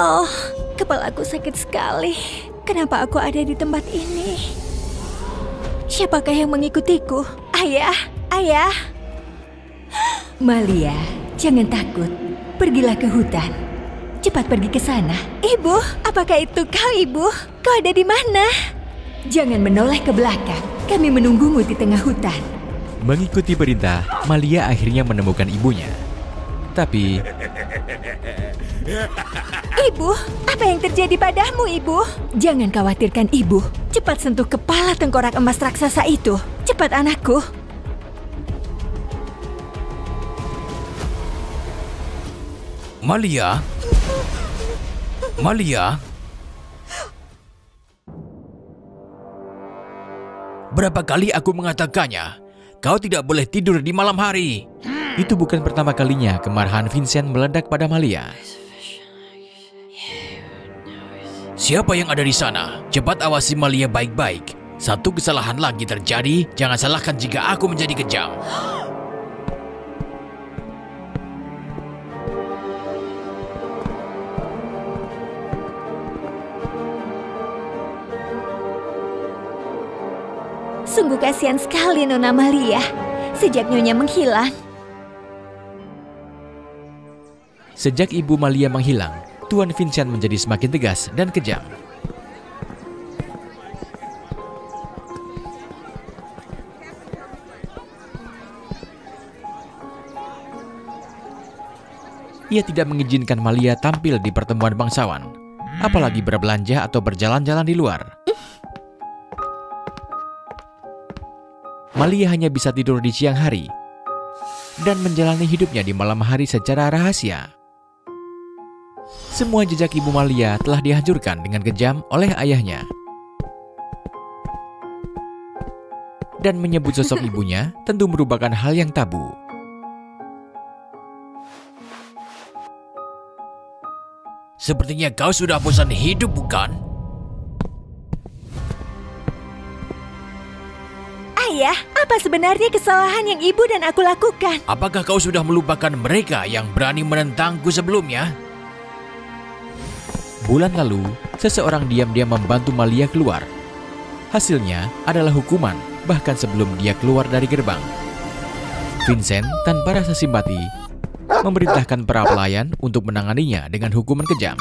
Oh, kepalaku sakit sekali. Kenapa aku ada di tempat ini? Siapakah yang mengikutiku? Ayah, ayah. Malia, jangan takut. Pergilah ke hutan. Cepat pergi ke sana. Ibu, apakah itu kau, Ibu? Kau ada di mana? Jangan menoleh ke belakang. Kami menunggumu di tengah hutan. Mengikuti perintah, Malia akhirnya menemukan ibunya. Tapi Ibu, apa yang terjadi padamu, Ibu? Jangan khawatirkan Ibu. Cepat sentuh kepala tengkorak emas raksasa itu. Cepat, anakku. Malia? Malia? Berapa kali aku mengatakannya? Kau tidak boleh tidur di malam hari. itu bukan pertama kalinya kemarahan Vincent meledak pada Malia. Siapa yang ada di sana? Cepat awasi Malia baik-baik. Satu kesalahan lagi terjadi, jangan salahkan jika aku menjadi kejam. Sungguh kasihan sekali Nona Malia. Sejak Nyonya menghilang, Sejak ibu Malia menghilang, Tuan Vincent menjadi semakin tegas dan kejam. Ia tidak mengizinkan Malia tampil di pertemuan bangsawan, apalagi berbelanja atau berjalan-jalan di luar. Malia hanya bisa tidur di siang hari dan menjalani hidupnya di malam hari secara rahasia. Semua jejak ibu Malia telah dihancurkan dengan kejam oleh ayahnya. Dan menyebut sosok ibunya tentu merupakan hal yang tabu. Sepertinya kau sudah bosan hidup, bukan? Ayah, apa sebenarnya kesalahan yang ibu dan aku lakukan? Apakah kau sudah melupakan mereka yang berani menentangku sebelumnya? Bulan lalu, seseorang diam-diam membantu Malia keluar. Hasilnya adalah hukuman bahkan sebelum dia keluar dari gerbang. Vincent tanpa rasa simpati memerintahkan para pelayan untuk menanganinya dengan hukuman kejam.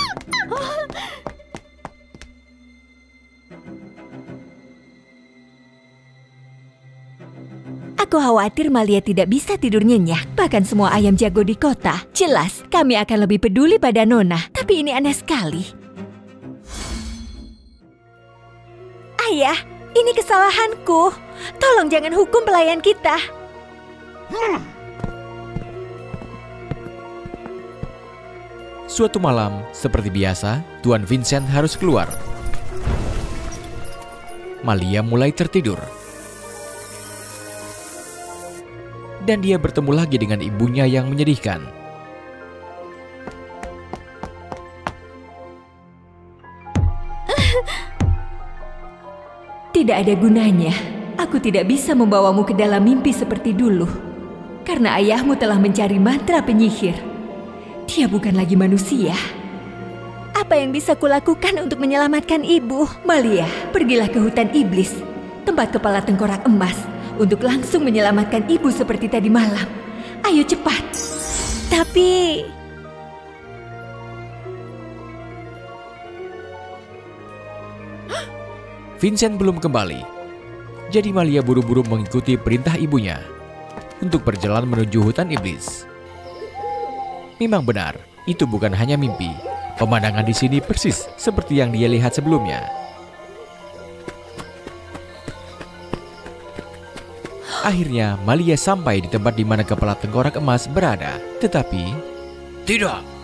Aku khawatir Malia tidak bisa tidur nyenyak. Bahkan semua ayam jago di kota. Jelas, kami akan lebih peduli pada Nona. Tapi ini aneh sekali. Ayah, ini kesalahanku. Tolong jangan hukum pelayan kita. Suatu malam, seperti biasa, Tuan Vincent harus keluar. Malia mulai tertidur. Dan dia bertemu lagi dengan ibunya yang menyedihkan. Tidak ada gunanya. Aku tidak bisa membawamu ke dalam mimpi seperti dulu. Karena ayahmu telah mencari mantra penyihir. Dia bukan lagi manusia. Apa yang bisa kulakukan untuk menyelamatkan ibu? Malia, pergilah ke hutan iblis. Tempat kepala tengkorak emas. Untuk langsung menyelamatkan ibu seperti tadi malam. Ayo cepat. Tapi... Vincent belum kembali. Jadi Malia buru-buru mengikuti perintah ibunya untuk berjalan menuju hutan iblis. Memang benar, itu bukan hanya mimpi. Pemandangan di sini persis seperti yang dia lihat sebelumnya. Akhirnya, Malia sampai di tempat di mana kepala tengkorak emas berada. Tetapi, Tidak.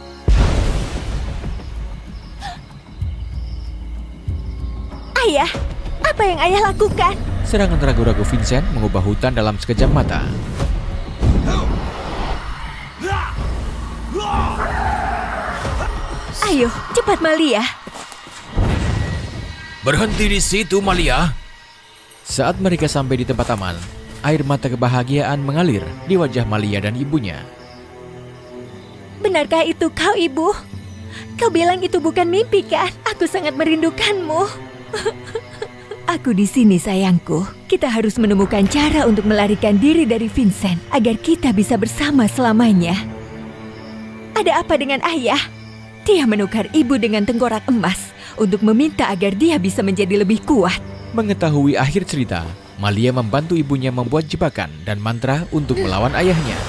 Ayah, apa yang ayah lakukan? serangan ragu-ragu Vincent mengubah hutan dalam sekejap mata. Ayo, cepat Malia. Berhenti di situ, Malia. Saat mereka sampai di tempat aman, air mata kebahagiaan mengalir di wajah Malia dan ibunya. Benarkah itu kau, Ibu? kau bilang itu bukan mimpi kan? Aku sangat merindukanmu. Aku di sini sayangku. Kita harus menemukan cara untuk melarikan diri dari Vincent agar kita bisa bersama selamanya. Ada apa dengan ayah? Dia menukar ibu dengan tengkorak emas untuk meminta agar dia bisa menjadi lebih kuat. Mengetahui akhir cerita, Malia membantu ibunya membuat jebakan dan mantra untuk melawan ayahnya.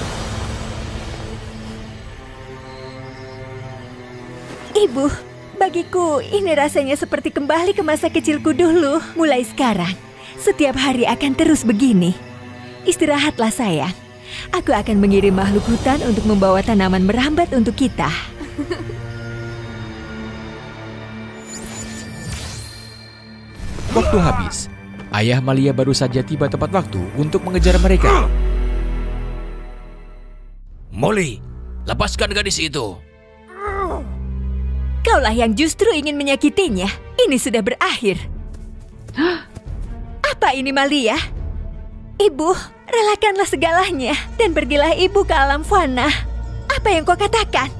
Ibu, bagiku ini rasanya seperti kembali ke masa kecilku dulu. Mulai sekarang, setiap hari akan terus begini. Istirahatlah sayang. Aku akan mengirim makhluk hutan untuk membawa tanaman merambat untuk kita. Waktu habis, ayah Malia baru saja tiba tepat waktu untuk mengejar mereka. Molly, lepaskan gadis itu. Kaulah yang justru ingin menyakitinya. Ini sudah berakhir. Apa ini Malia? Ibu, relakanlah segalanya dan pergilah ibu ke alam fana. Apa yang kau katakan?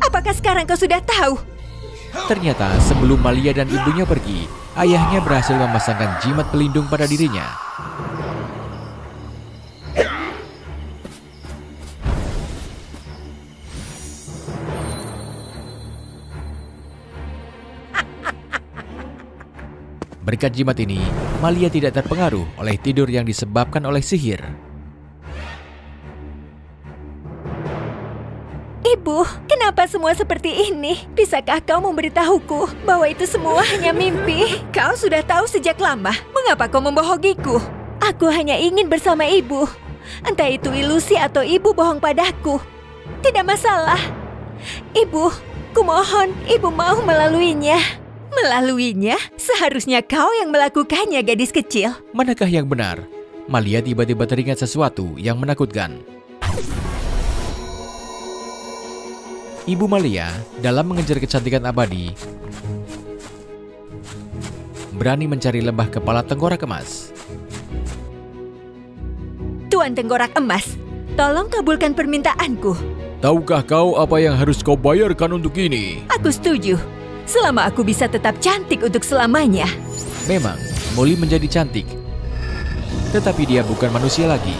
Apakah sekarang kau sudah tahu? Ternyata sebelum Malia dan ibunya pergi, ayahnya berhasil memasangkan jimat pelindung pada dirinya. Berkat jimat ini, Malia tidak terpengaruh oleh tidur yang disebabkan oleh sihir. Ibu, kenapa semua seperti ini? Bisakah kau memberitahuku bahwa itu semua hanya mimpi? Kau sudah tahu sejak lama. Mengapa kau membohongiku? Aku hanya ingin bersama ibu. Entah itu ilusi atau ibu bohong padaku. Tidak masalah. Ibu, kumohon ibu mau melaluinya. Melaluinya? Seharusnya kau yang melakukannya, gadis kecil. Manakah yang benar? Malia tiba-tiba teringat sesuatu yang menakutkan. Ibu Malia dalam mengejar kecantikan abadi berani mencari lembah kepala tengkorak emas. Tuan Tengkorak Emas, tolong kabulkan permintaanku. Tahukah kau apa yang harus kau bayarkan untuk ini? Aku setuju. Selama aku bisa tetap cantik untuk selamanya. Memang, Molly menjadi cantik. Tetapi dia bukan manusia lagi.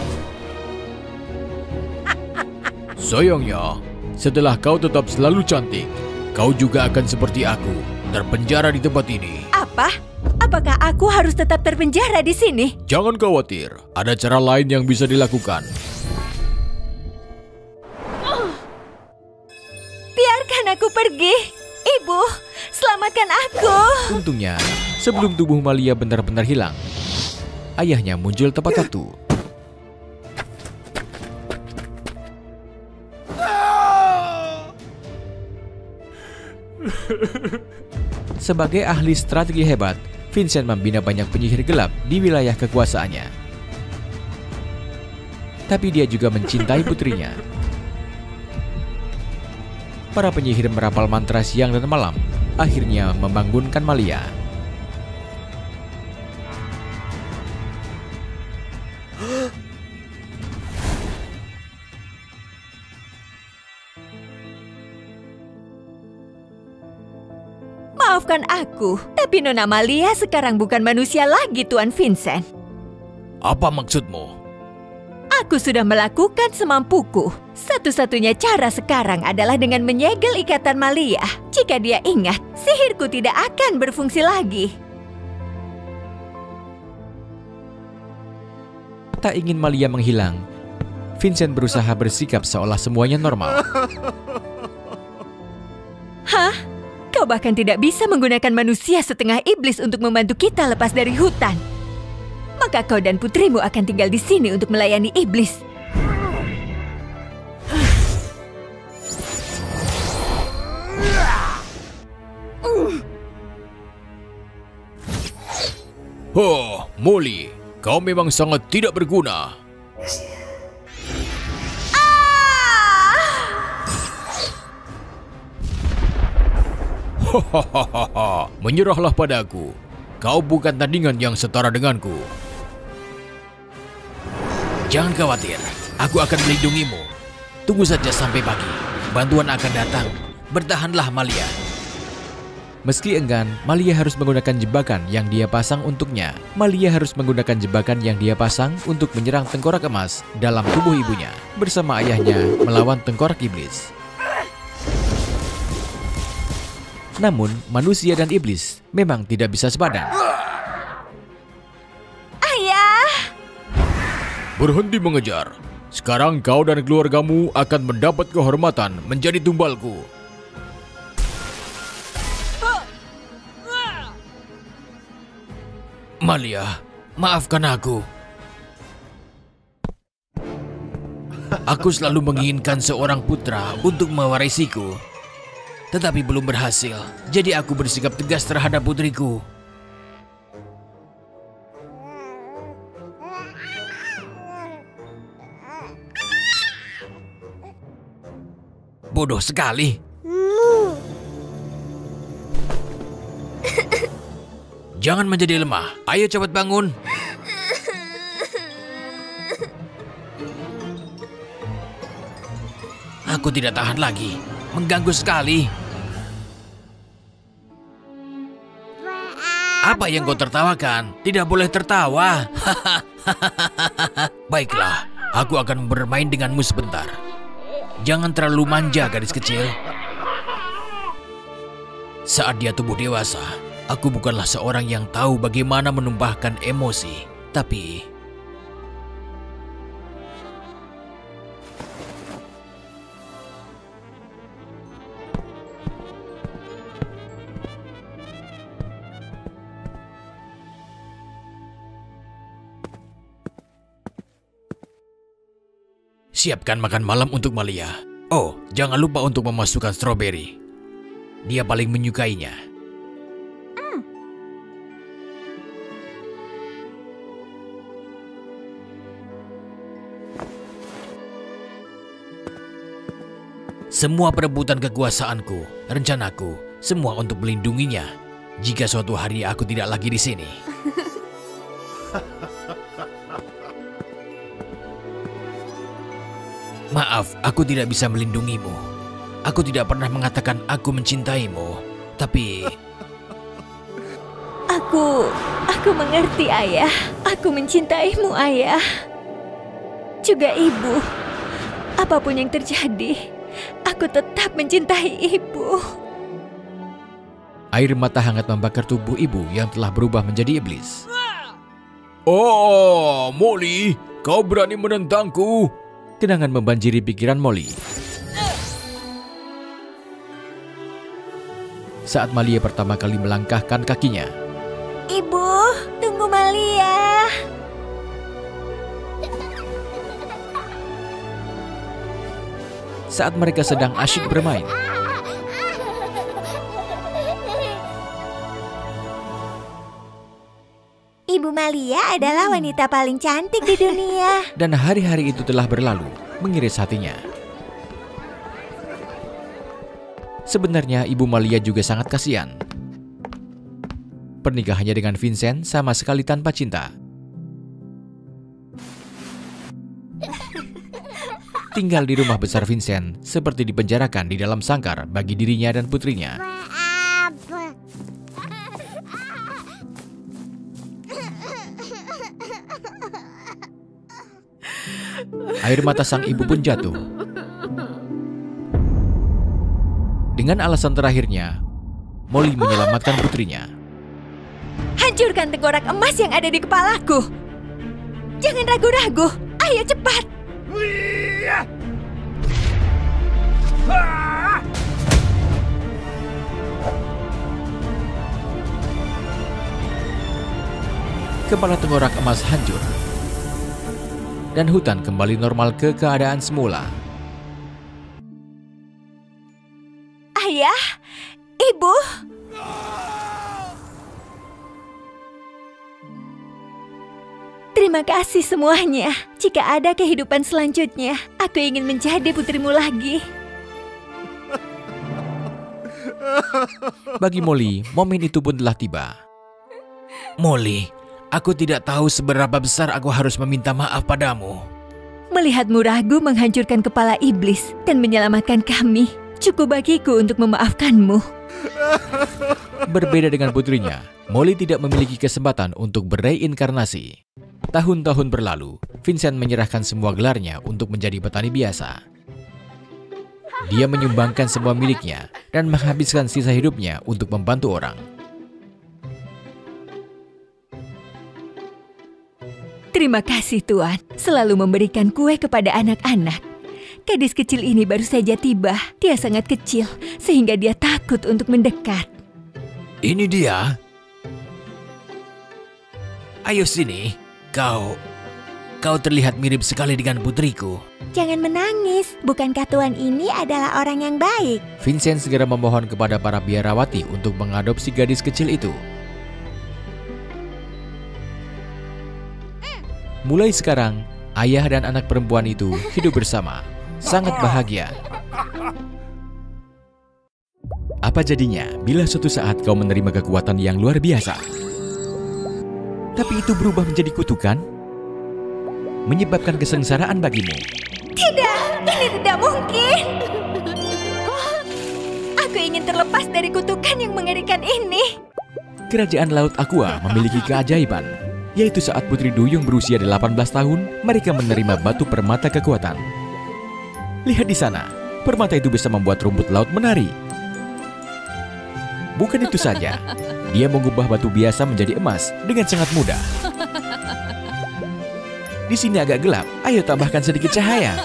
Sayangnya, setelah kau tetap selalu cantik, kau juga akan seperti aku, terpenjara di tempat ini. Apa? Apakah aku harus tetap terpenjara di sini? Jangan khawatir, ada cara lain yang bisa dilakukan. Biarkan aku pergi. Ibu, selamatkan aku. Untungnya, sebelum tubuh Malia benar-benar hilang, ayahnya muncul tepat waktu. Sebagai ahli strategi hebat, Vincent membina banyak penyihir gelap di wilayah kekuasaannya. Tapi dia juga mencintai putrinya. Para penyihir merapal mantra siang dan malam, akhirnya membangunkan Malia. Maafkan aku, tapi Nona Malia sekarang bukan manusia lagi, Tuan Vincent. Apa maksudmu? Aku sudah melakukan semampuku. Satu-satunya cara sekarang adalah dengan menyegel ikatan Malia. Jika dia ingat, sihirku tidak akan berfungsi lagi. Tak ingin Malia menghilang, Vincent berusaha bersikap seolah semuanya normal. Hah? Kau bahkan tidak bisa menggunakan manusia setengah iblis untuk membantu kita lepas dari hutan. Maka kau dan putrimu akan tinggal di sini untuk melayani iblis. Oh, Molly, kau memang sangat tidak berguna. Hahaha, menyerahlah padaku. Kau bukan tandingan yang setara denganku. Jangan khawatir, aku akan melindungimu. Tunggu saja sampai pagi. Bantuan akan datang. Bertahanlah, Malia. Meski enggan, Malia harus menggunakan jebakan yang dia pasang untuknya. Malia harus menggunakan jebakan yang dia pasang untuk menyerang tengkorak emas dalam tubuh ibunya bersama ayahnya melawan tengkorak iblis. Namun, manusia dan iblis memang tidak bisa sepadan. Berhenti mengejar. Sekarang kau dan keluargamu akan mendapat kehormatan menjadi tumbalku. Malia, maafkan aku. Aku selalu menginginkan seorang putra untuk mewarisiku. Tetapi belum berhasil, jadi aku bersikap tegas terhadap putriku. Bodoh sekali. Jangan menjadi lemah. Ayo cepat bangun. Aku tidak tahan lagi. Mengganggu sekali. Apa yang kau tertawakan? Tidak boleh tertawa. Baiklah, aku akan bermain denganmu sebentar. Jangan terlalu manja gadis kecil. Saat dia tumbuh dewasa, aku bukanlah seorang yang tahu bagaimana menumpahkan emosi. Tapi Siapkan makan malam untuk Malia. Oh, jangan lupa untuk memasukkan stroberi. Dia paling menyukainya. Semua perebutan kekuasaanku, rencanaku, semua untuk melindunginya. Jika suatu hari aku tidak lagi di sini. Maaf, aku tidak bisa melindungimu. Aku tidak pernah mengatakan aku mencintaimu, tapi Aku, aku mengerti ayah. Aku mencintaimu ayah. Juga ibu. Apa pun yang terjadi, aku tetap mencintai ibu. Air mata hangat membakar tubuh ibu yang telah berubah menjadi iblis. Oh, Molly, kau berani menentangku? Kenangan membanjiri pikiran Molly. Saat Malia pertama kali melangkahkan kakinya, Ibu, tunggu Malia. saat mereka sedang asyik bermain, Ibu Malia adalah wanita paling cantik di dunia. dan hari-hari itu telah berlalu, mengiris hatinya. Sebenarnya ibu Malia juga sangat kasihan. Pernikahannya dengan Vincent sama sekali tanpa cinta. Tinggal di rumah besar Vincent seperti dipenjarakan di dalam sangkar bagi dirinya dan putrinya. Air mata sang ibu pun jatuh. Dengan alasan terakhirnya, Molly menyelamatkan putrinya. Hancurkan tengkorak emas yang ada di kepalaku. Jangan ragu-ragu. Ayo cepat. Kepala tengkorak emas hancur. Dan hutan kembali normal ke keadaan semula. Ayah, ibu. Terima kasih semuanya. Jika ada kehidupan selanjutnya, aku ingin menjadi putrimu lagi. Bagi Molly, momen itu pun telah tiba. Molly, aku tidak tahu seberapa besar aku harus meminta maaf padamu. Melihatmu ragu menghancurkan kepala iblis dan menyelamatkan kami, cukup bagiku untuk memaafkanmu. Berbeda dengan putrinya, Molly tidak memiliki kesempatan untuk bereinkarnasi. Tahun-tahun berlalu, Vincent menyerahkan semua gelarnya untuk menjadi petani biasa. Dia menyumbangkan semua miliknya dan menghabiskan sisa hidupnya untuk membantu orang. Terima kasih Tuan, selalu memberikan kue kepada anak-anak. Gadis kecil ini baru saja tiba. Dia sangat kecil, sehingga dia takut untuk mendekat. Ini dia. Ayo sini. Kau... Kau terlihat mirip sekali dengan putriku. Jangan menangis, bukankah tuan ini adalah orang yang baik? Vincent segera memohon kepada para biarawati untuk mengadopsi gadis kecil itu. Mulai sekarang, ayah dan anak perempuan itu hidup bersama, sangat bahagia. Apa jadinya bila suatu saat kau menerima kekuatan yang luar biasa? Tapi itu berubah menjadi kutukan? Menyebabkan kesengsaraan bagimu. Tidak, ini tidak mungkin. Aku ingin terlepas dari kutukan yang mengerikan ini. Kerajaan Laut Aqua memiliki keajaiban, yaitu saat Putri Duyung berusia 18 tahun, mereka menerima batu permata kekuatan. Lihat di sana, permata itu bisa membuat rumput laut menari. Bukan itu saja, dia mengubah batu biasa menjadi emas dengan sangat mudah. Di sini agak gelap, ayo tambahkan sedikit cahaya.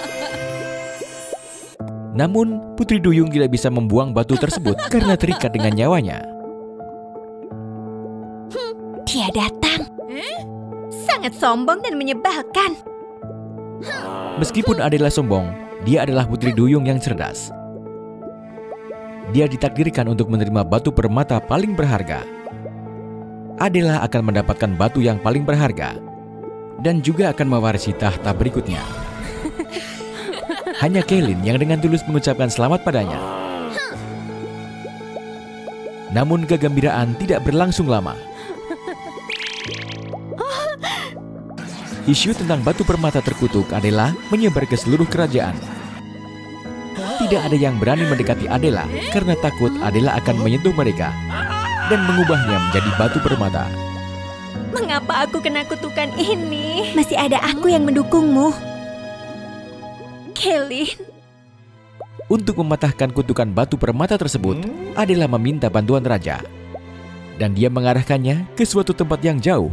Namun, Putri Duyung tidak bisa membuang batu tersebut karena terikat dengan nyawanya. Dia datang. Sangat sombong dan menyebalkan. Meskipun Adela sombong, dia adalah putri duyung yang cerdas. Dia ditakdirkan untuk menerima batu permata paling berharga. Adela akan mendapatkan batu yang paling berharga dan juga akan mewarisi tahta berikutnya. Hanya Kaylin yang dengan tulus mengucapkan selamat padanya. Namun kegembiraan tidak berlangsung lama. Isu tentang batu permata terkutuk Adela menyebar ke seluruh kerajaan. Tidak ada yang berani mendekati Adela karena takut Adela akan menyentuh mereka dan mengubahnya menjadi batu permata. Mengapa aku kena kutukan ini? Masih ada aku yang mendukungmu. Kelly, Untuk mematahkan kutukan batu permata tersebut, Adela meminta bantuan raja. Dan dia mengarahkannya ke suatu tempat yang jauh.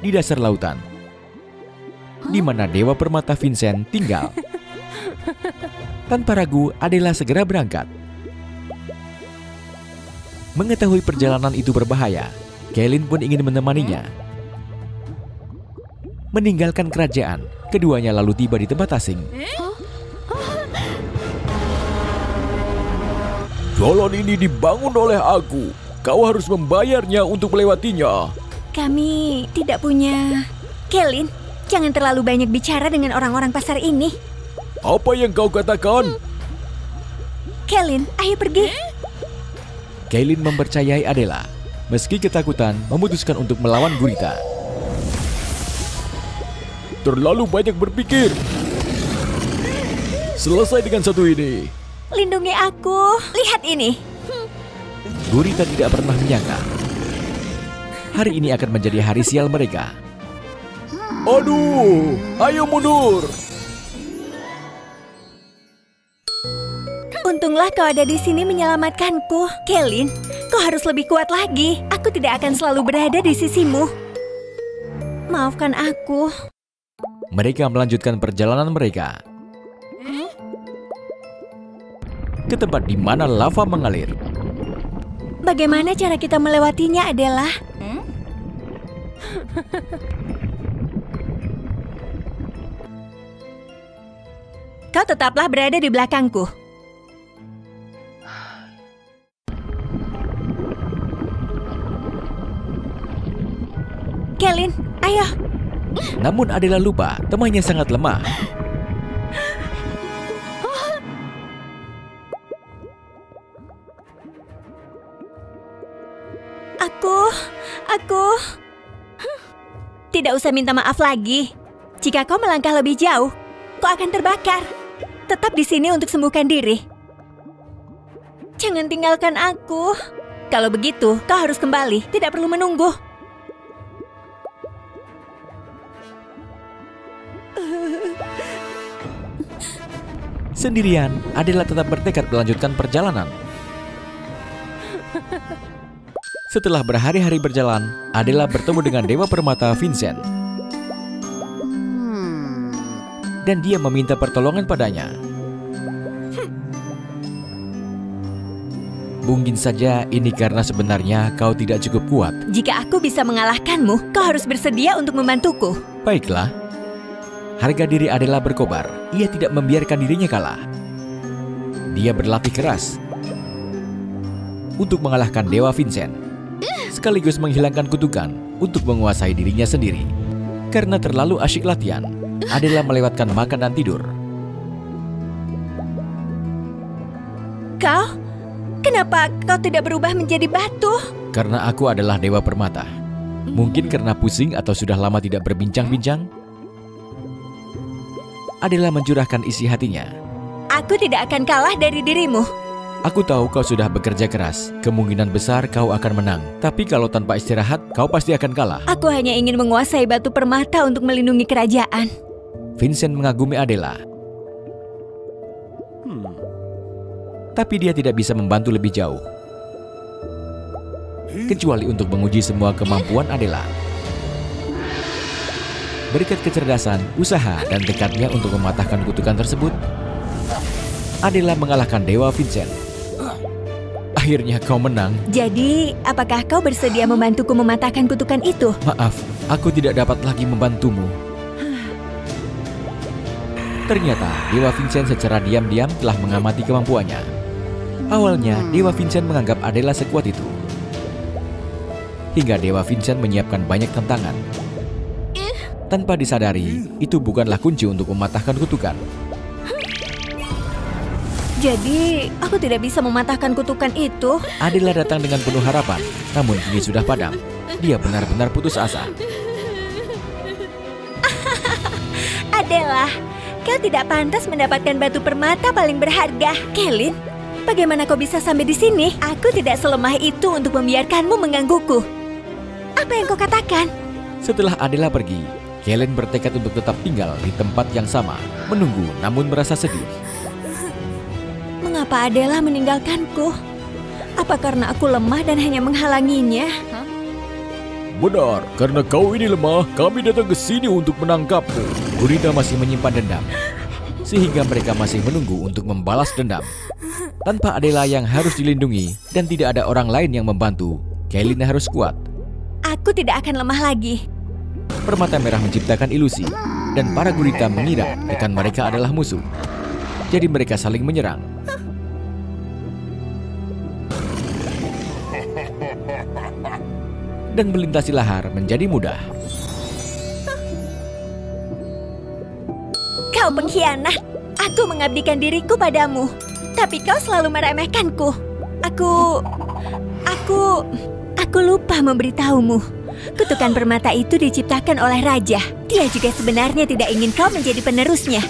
Di dasar lautan. Di mana Dewa Permata Vincent tinggal. Tanpa ragu, Adela segera berangkat. Mengetahui perjalanan itu berbahaya, Kaylin pun ingin menemaninya. Meninggalkan kerajaan, keduanya lalu tiba di tempat asing. Jalan ini dibangun oleh aku. Kau harus membayarnya untuk melewatinya. kami tidak punya... Kelin, jangan terlalu banyak bicara dengan orang-orang pasar ini. Apa yang kau katakan? Kelin, ayo pergi. Kaylin mempercayai Adela. Meski ketakutan, memutuskan untuk melawan gurita. Terlalu banyak berpikir. Selesai dengan satu ini. Lindungi aku. Lihat ini. Gurita tidak pernah menyangka. Hari ini akan menjadi hari sial mereka. Aduh, ayo mundur. Untunglah kau ada di sini menyelamatkanku. Kelin, kau harus lebih kuat lagi. Aku tidak akan selalu berada di sisimu. Maafkan aku. Mereka melanjutkan perjalanan mereka ke tempat di mana lava mengalir. Bagaimana cara kita melewatinya adalah... Kau tetaplah berada di belakangku. Kelin, ayo. Namun Adela lupa temannya sangat lemah. Aku, aku... Tidak usah minta maaf lagi. Jika kau melangkah lebih jauh, kau akan terbakar. Tetap di sini untuk sembuhkan diri. Jangan tinggalkan aku. Kalau begitu, kau harus kembali. Tidak perlu menunggu. Sendirian, Adela tetap bertekad melanjutkan perjalanan. Setelah berhari-hari berjalan, Adela bertemu dengan Dewa Permata Vincent. Dan dia meminta pertolongan padanya. Mungkin saja ini karena sebenarnya kau tidak cukup kuat. Jika aku bisa mengalahkanmu, kau harus bersedia untuk membantuku. Baiklah. Harga diri Adela berkobar. Ia tidak membiarkan dirinya kalah. Dia berlatih keras untuk mengalahkan Dewa Vincent, sekaligus menghilangkan kutukan untuk menguasai dirinya sendiri. Karena terlalu asyik latihan, Adela melewatkan makan dan tidur. Kau? Kenapa kau tidak berubah menjadi batu? Karena aku adalah Dewa Permata. Mungkin karena pusing atau sudah lama tidak berbincang-bincang, Adela mencurahkan isi hatinya. Aku tidak akan kalah dari dirimu. Aku tahu kau sudah bekerja keras. Kemungkinan besar kau akan menang. Tapi kalau tanpa istirahat, kau pasti akan kalah. Aku hanya ingin menguasai batu permata untuk melindungi kerajaan. Vincent mengagumi Adela. Tapi dia tidak bisa membantu lebih jauh. Kecuali untuk menguji semua kemampuan Adela. Berkat kecerdasan, usaha, dan tekadnya untuk mematahkan kutukan tersebut, Adela mengalahkan Dewa Vincent. Akhirnya kau menang. Jadi, apakah kau bersedia membantuku mematahkan kutukan itu? Maaf, aku tidak dapat lagi membantumu. Ternyata Dewa Vincent secara diam-diam telah mengamati kemampuannya. Awalnya, Dewa Vincent menganggap Adela sekuat itu. Hingga Dewa Vincent menyiapkan banyak tantangan. Tanpa disadari, itu bukanlah kunci untuk mematahkan kutukan. Jadi, aku tidak bisa mematahkan kutukan itu. Adela datang dengan penuh harapan, namun kini sudah padam. Dia benar-benar putus asa. Adela, kau tidak pantas mendapatkan batu permata paling berharga. Kelin, bagaimana kau bisa sampai di sini? Aku tidak selemah itu untuk membiarkanmu menggangguku. Apa yang kau katakan? Setelah Adela pergi, Kellen bertekad untuk tetap tinggal di tempat yang sama, menunggu namun merasa sedih. Mengapa Adela meninggalkanku? Apa karena aku lemah dan hanya menghalanginya? Benar, karena kau ini lemah, kami datang ke sini untuk menangkapmu. Gurita masih menyimpan dendam, sehingga mereka masih menunggu untuk membalas dendam. Tanpa Adela yang harus dilindungi dan tidak ada orang lain yang membantu, Kailin harus kuat. Aku tidak akan lemah lagi. Permata merah menciptakan ilusi, dan para gurita mengira rekan mereka adalah musuh. Jadi mereka saling menyerang. Dan melintasi lahar menjadi mudah. Kau pengkhianat. Aku mengabdikan diriku padamu. Tapi kau selalu meremehkanku. Aku... Aku... Aku lupa memberitahumu. Kutukan permata itu diciptakan oleh raja. Dia juga sebenarnya tidak ingin kau menjadi penerusnya.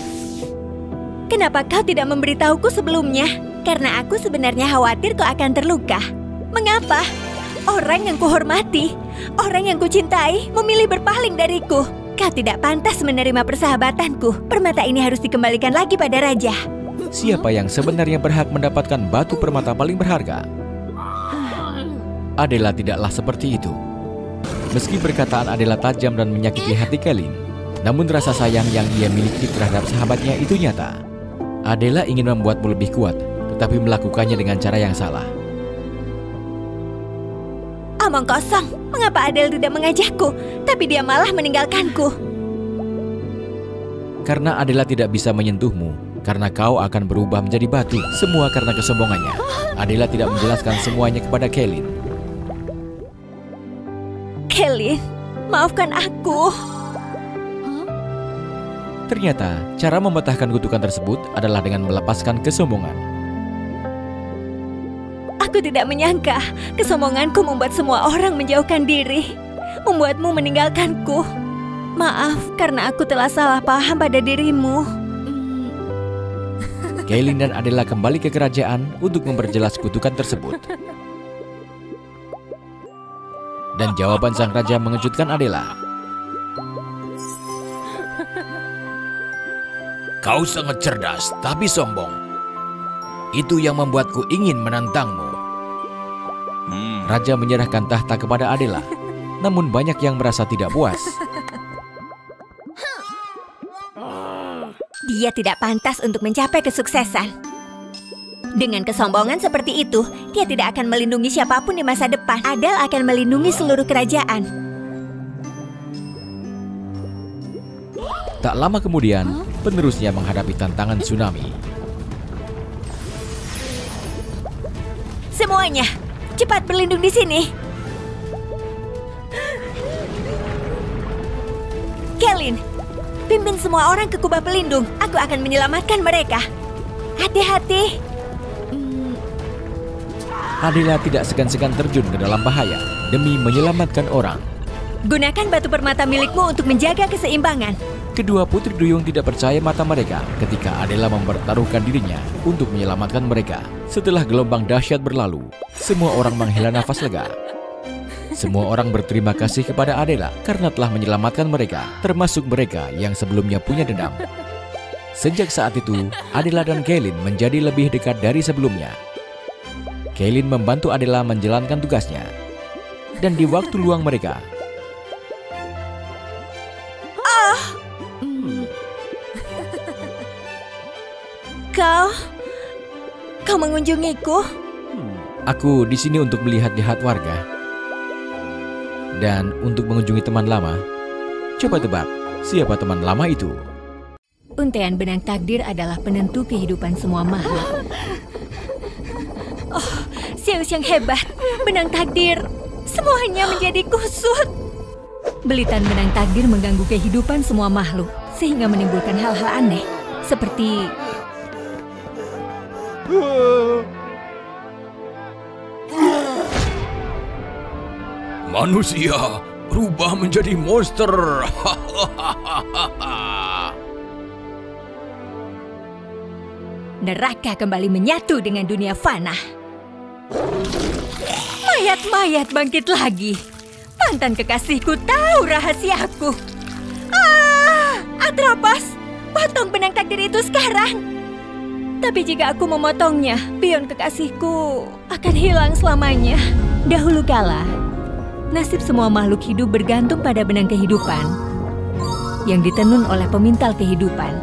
Kenapa kau tidak memberitahuku sebelumnya? Karena aku sebenarnya khawatir kau akan terluka. Mengapa? Orang yang kuhormati, orang yang kucintai, memilih berpaling dariku. Kau tidak pantas menerima persahabatanku. Permata ini harus dikembalikan lagi pada raja. Siapa yang sebenarnya berhak mendapatkan batu permata paling berharga? Adela tidaklah seperti itu. Meski perkataan Adela tajam dan menyakiti hati Kelin, namun rasa sayang yang ia miliki terhadap sahabatnya itu nyata. Adela ingin membuatmu lebih kuat, tetapi melakukannya dengan cara yang salah. Omong kosong, mengapa Adele tidak mengajakku, tapi dia malah meninggalkanku? Karena Adela tidak bisa menyentuhmu, karena kau akan berubah menjadi batu. Semua karena kesombongannya. Adela tidak menjelaskan semuanya kepada Kelin. Kelly, maafkan aku. Ternyata, cara mematahkan kutukan tersebut adalah dengan melepaskan kesombongan. Aku tidak menyangka kesombonganku membuat semua orang menjauhkan diri, membuatmu meninggalkanku. Maaf karena aku telah salah paham pada dirimu. Kailin dan Adela kembali ke kerajaan untuk memperjelas kutukan tersebut. Dan jawaban sang raja mengejutkan Adela. Kau sangat cerdas, tapi sombong. Itu yang membuatku ingin menantangmu. Raja menyerahkan tahta kepada Adela. Namun banyak yang merasa tidak puas. Dia tidak pantas untuk mencapai kesuksesan. Dengan kesombongan seperti itu, dia tidak akan melindungi siapa pun di masa depan. Adel akan melindungi seluruh kerajaan. Tak lama kemudian, penerusnya menghadapi tantangan tsunami. Semuanya, cepat berlindung di sini. Kelin, pimpin semua orang ke kubah pelindung. Aku akan menyelamatkan mereka. Hati-hati. Adela tidak segan-segan terjun ke dalam bahaya demi menyelamatkan orang. Gunakan batu permata milikmu untuk menjaga keseimbangan. Kedua putri duyung tidak percaya mata mereka ketika Adela mempertaruhkan dirinya untuk menyelamatkan mereka. Setelah gelombang dahsyat berlalu, semua orang menghela nafas lega. Semua orang berterima kasih kepada Adela karena telah menyelamatkan mereka, termasuk mereka yang sebelumnya punya dendam. Sejak saat itu, Adela dan Kailin menjadi lebih dekat dari sebelumnya. Kailin membantu Adela menjalankan tugasnya. Dan di waktu luang mereka, Kau, kau mengunjungiku? aku di sini untuk melihat jahat warga. Dan untuk mengunjungi teman lama, coba tebak siapa teman lama itu? Untaian benang takdir adalah penentu kehidupan semua makhluk. Oh, Zeus yang hebat, benang takdir, semuanya menjadi kusut. Belitan benang takdir mengganggu kehidupan semua makhluk sehingga menimbulkan hal-hal aneh seperti Manusia berubah menjadi monster. neraka kembali menyatu dengan dunia fana. Mayat-mayat bangkit lagi. Mantan kekasihku tahu rahasiaku. Ah, Atropos, potong benang takdir itu sekarang. Tapi jika aku memotongnya, pion kekasihku akan hilang selamanya. Dahulu kala, nasib semua makhluk hidup bergantung pada benang kehidupan yang ditenun oleh pemintal kehidupan.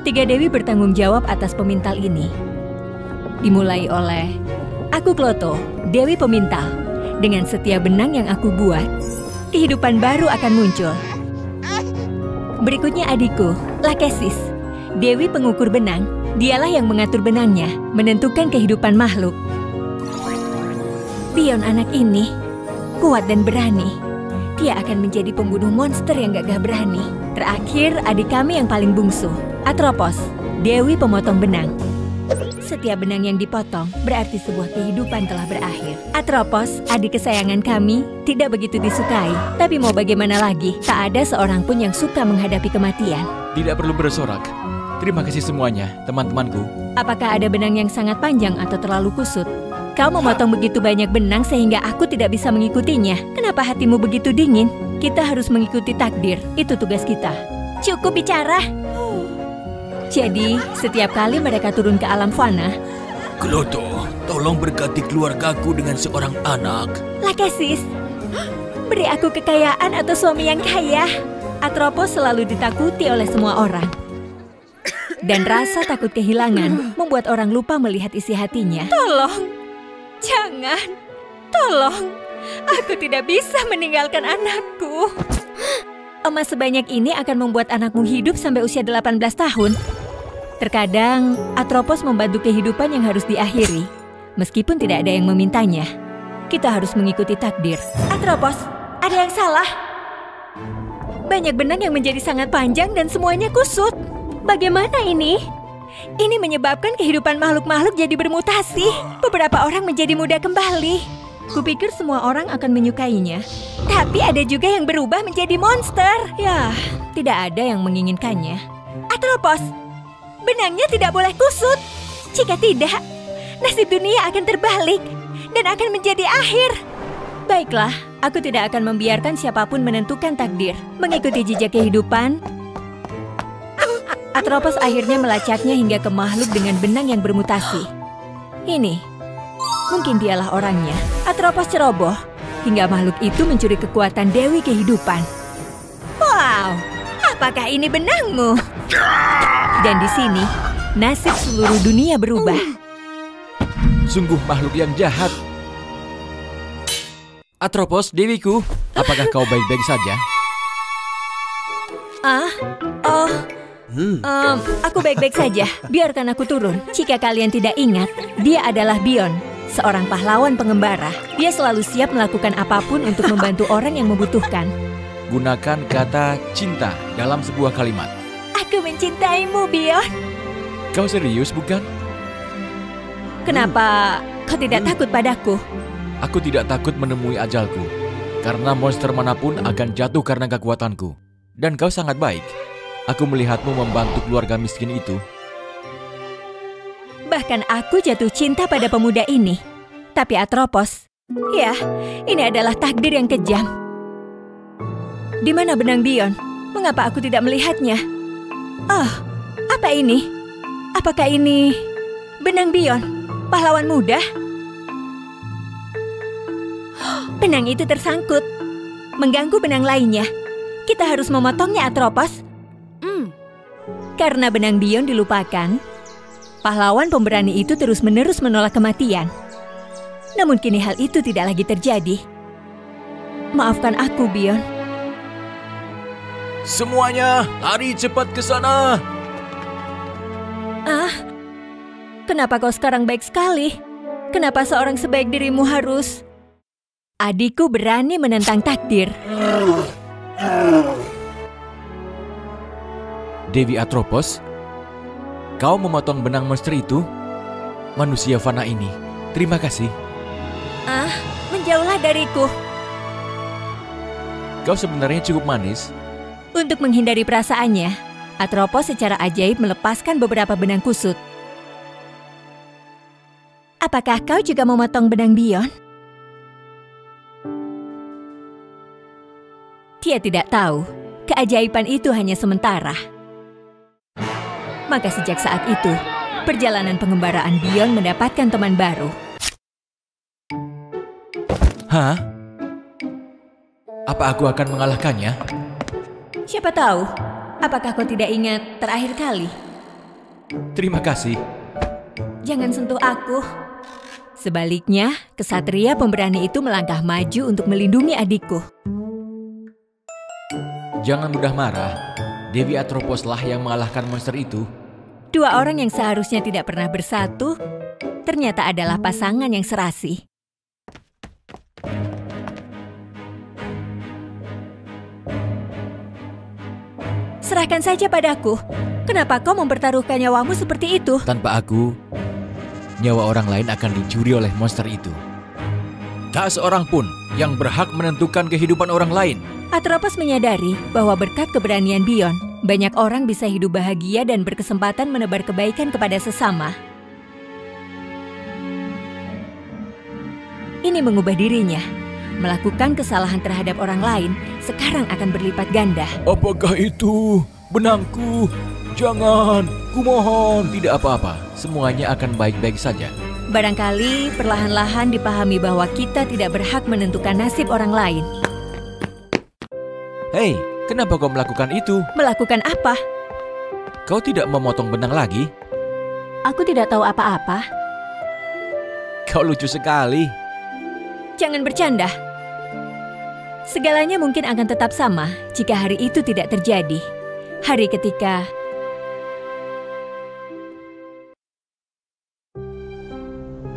Tiga dewi bertanggung jawab atas pemintal ini. Dimulai oleh aku Kloto, dewi pemintal. Dengan setiap benang yang aku buat, kehidupan baru akan muncul. Berikutnya adikku, Lakesis, dewi pengukur benang. Dialah yang mengatur benangnya, menentukan kehidupan makhluk. Pion anak ini kuat dan berani. Dia akan menjadi pembunuh monster yang gagah berani. Terakhir, adik kami yang paling bungsu, Atropos, Dewi pemotong benang. Setiap benang yang dipotong berarti sebuah kehidupan telah berakhir. Atropos, adik kesayangan kami, tidak begitu disukai. Tapi mau bagaimana lagi, tak ada seorang pun yang suka menghadapi kematian. Tidak perlu bersorak. Terima kasih semuanya, teman-temanku. Apakah ada benang yang sangat panjang atau terlalu kusut? Kau memotong begitu banyak benang sehingga aku tidak bisa mengikutinya. Kenapa hatimu begitu dingin? Kita harus mengikuti takdir. Itu tugas kita. Cukup bicara. Jadi, setiap kali mereka turun ke alam fana, Kloto, tolong berkati keluargaku dengan seorang anak. Lakesis, beri aku kekayaan atau suami yang kaya. Atropos selalu ditakuti oleh semua orang. Dan rasa takut kehilangan membuat orang lupa melihat isi hatinya. Tolong, jangan, tolong. Aku tidak bisa meninggalkan anakku. Emas sebanyak ini akan membuat anakmu hidup sampai usia 18 tahun. Terkadang, Atropos membantu kehidupan yang harus diakhiri. Meskipun tidak ada yang memintanya, kita harus mengikuti takdir. Atropos, ada yang salah. Banyak benang yang menjadi sangat panjang dan semuanya kusut. Bagaimana ini? Ini menyebabkan kehidupan makhluk-makhluk jadi bermutasi. Beberapa orang menjadi muda kembali. Kupikir semua orang akan menyukainya. Tapi ada juga yang berubah menjadi monster. Ya, tidak ada yang menginginkannya. Atropos, benangnya tidak boleh kusut. Jika tidak, nasib dunia akan terbalik dan akan menjadi akhir. Baiklah, Aku tidak akan membiarkan siapa pun menentukan takdir. Mengikuti jejak kehidupan, Atropos akhirnya melacaknya hingga ke makhluk dengan benang yang bermutasi. Ini, mungkin dialah orangnya. Atropos ceroboh, hingga makhluk itu mencuri kekuatan Dewi kehidupan. Wow, apakah ini benangmu? Dan di sini, nasib seluruh dunia berubah. Sungguh makhluk yang jahat. Atropos, Dewiku, apakah kau baik-baik saja? Ah, oh, um, aku baik-baik saja. Biarkan aku turun. Jika kalian tidak ingat, dia adalah Bion, seorang pahlawan pengembara. Dia selalu siap melakukan apa pun untuk membantu orang yang membutuhkan. Gunakan kata cinta dalam sebuah kalimat. Aku mencintaimu, Bion. Kau serius bukan? Kenapa kau tidak takut padaku? Aku tidak takut menemui ajalku. Karena monster mana pun akan jatuh karena kekuatanku. Dan kau sangat baik. Aku melihatmu membantu keluarga miskin itu. Bahkan aku jatuh cinta pada pemuda ini. Tapi Atropos, ya, ini adalah takdir yang kejam. Di mana benang Bion? Mengapa aku tidak melihatnya? Oh, apa ini? Apakah ini benang Bion? Pahlawan muda? Benang itu tersangkut. Mengganggu benang lainnya. Kita harus memotongnya, Atropos. Hmm. Karena benang Bion dilupakan, pahlawan pemberani itu terus-menerus menolak kematian. Namun kini hal itu tidak lagi terjadi. Maafkan aku, Bion. Semuanya, lari cepat ke sana. Ah, kenapa kau sekarang baik sekali? Kenapa seorang sebaik dirimu harus... Adikku berani menentang takdir. Dewi Atropos, kau memotong benang monster itu? Manusia fana ini, terima kasih. Ah, menjauhlah dariku. Kau sebenarnya cukup manis. Untuk menghindari perasaannya, Atropos secara ajaib melepaskan beberapa benang kusut. Apakah kau juga memotong benang Bion? Dia tidak tahu, keajaiban itu hanya sementara. Maka sejak saat itu, perjalanan pengembaraan Bion mendapatkan teman baru. Hah? Apa aku akan mengalahkannya? Siapa tahu, apakah kau tidak ingat terakhir kali? Terima kasih. Jangan sentuh aku. Sebaliknya, kesatria pemberani itu melangkah maju untuk melindungi adikku. Jangan mudah marah. Dewi Atropos lah yang mengalahkan monster itu. Dua orang yang seharusnya tidak pernah bersatu, ternyata adalah pasangan yang serasi. Serahkan saja padaku. Kenapa kau mempertaruhkan nyawamu seperti itu? Tanpa aku, nyawa orang lain akan dicuri oleh monster itu. Tak seorang pun yang berhak menentukan kehidupan orang lain. Atropos menyadari bahwa berkat keberanian Bion, banyak orang bisa hidup bahagia dan berkesempatan menebar kebaikan kepada sesama. Ini mengubah dirinya. Melakukan kesalahan terhadap orang lain sekarang akan berlipat ganda. Apakah itu benangku? Jangan, kumohon. Tidak apa-apa, semuanya akan baik-baik saja. Barangkali perlahan-lahan dipahami bahwa kita tidak berhak menentukan nasib orang lain. Hei, kenapa kau melakukan itu? Melakukan apa? Kau tidak memotong benang lagi? Aku tidak tahu apa-apa. Kau lucu sekali. Jangan bercanda. Segalanya mungkin akan tetap sama jika hari itu tidak terjadi. Hari ketika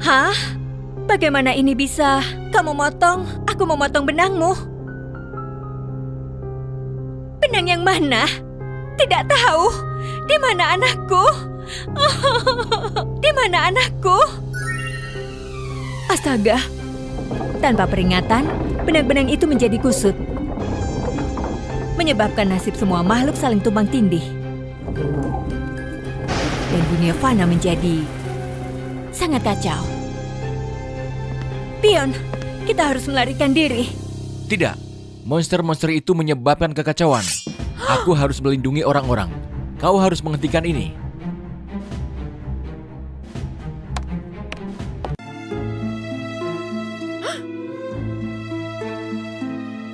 Hah? Bagaimana ini bisa? Kamu motong, aku memotong benangmu. Benang yang mana? Tidak tahu. Di mana anakku? di mana anakku? Astaga. Tanpa peringatan, benang-benang itu menjadi kusut. Menyebabkan nasib semua makhluk saling tumbang tindih. Dan dunia fana menjadi sangat kacau. Pion, kita harus melarikan diri. Tidak, monster-monster itu menyebabkan kekacauan. Aku harus melindungi orang-orang. Kau harus menghentikan ini.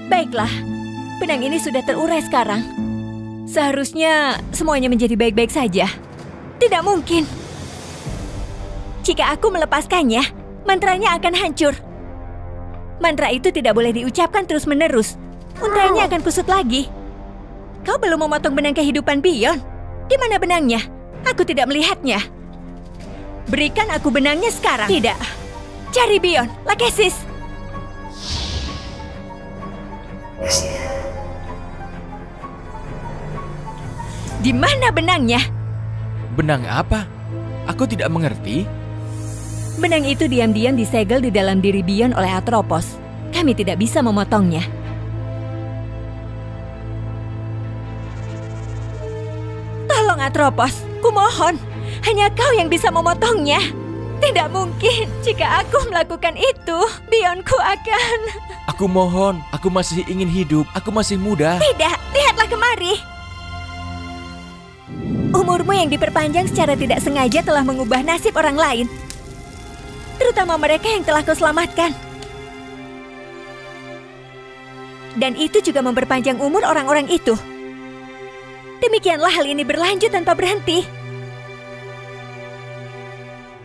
Baiklah, benang ini sudah terurai sekarang. Seharusnya semuanya menjadi baik-baik saja. Tidak mungkin. Jika aku melepaskannya, mantranya akan hancur. Mantra itu tidak boleh diucapkan terus-menerus. Untainya akan kusut lagi. Kau belum memotong benang kehidupan Bion. Di mana benangnya? Aku tidak melihatnya. Berikan aku benangnya sekarang. Tidak. Cari Bion, Lakesis. Di mana benangnya? Benang apa? Aku tidak mengerti. Benang itu diam-diam disegel di dalam diri Bion oleh Atropos. Kami tidak bisa memotongnya. Tolong Atropos, kumohon. Hanya kau yang bisa memotongnya. Tidak mungkin jika aku melakukan itu, Bionku akan... Aku mohon, aku masih ingin hidup. Aku masih muda. Tidak, lihatlah kemari. Umurmu yang diperpanjang secara tidak sengaja telah mengubah nasib orang lain. Terutama mereka yang telah kau selamatkan. Dan itu juga memperpanjang umur orang-orang itu. Demikianlah hal ini berlanjut tanpa berhenti.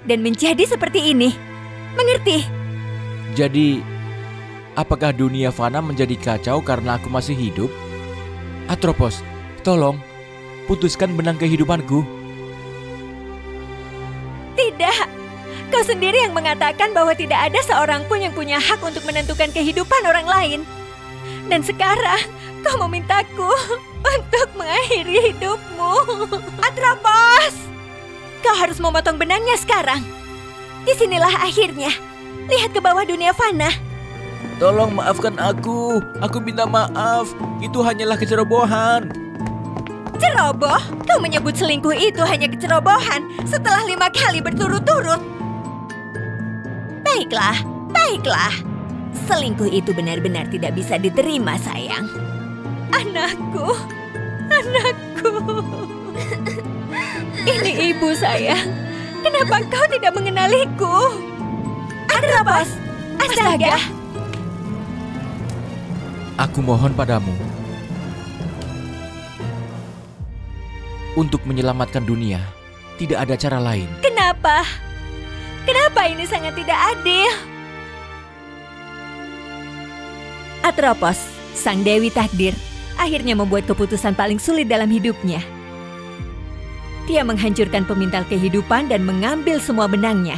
Dan menjadi seperti ini. Mengerti? Jadi, apakah dunia fana menjadi kacau karena aku masih hidup? Atropos, tolong, putuskan benang kehidupanku. Tidak. Kau sendiri yang mengatakan bahwa tidak ada seorang pun yang punya hak untuk menentukan kehidupan orang lain. Dan sekarang kau memintaku untuk mengakhiri hidupmu. Atropos! Kau harus memotong benangnya sekarang. Di sinilah akhirnya. Lihat ke bawah dunia fana. Tolong maafkan aku. Aku minta maaf. Itu hanyalah kecerobohan. Ceroboh? Kau menyebut selingkuh itu hanya kecerobohan setelah lima kali berturut-turut. Baiklah, baiklah. Selingkuh itu benar-benar tidak bisa diterima, sayang. Anakku, anakku. Ini ibu sayang. Kenapa kau tidak mengenaliku? Atrapos, astaga. Aku mohon padamu untuk menyelamatkan dunia. Tidak ada cara lain. Kenapa? Kenapa ini sangat tidak adil? Atropos, sang dewi takdir, akhirnya membuat keputusan paling sulit dalam hidupnya. Dia menghancurkan pemintal kehidupan dan mengambil semua benangnya.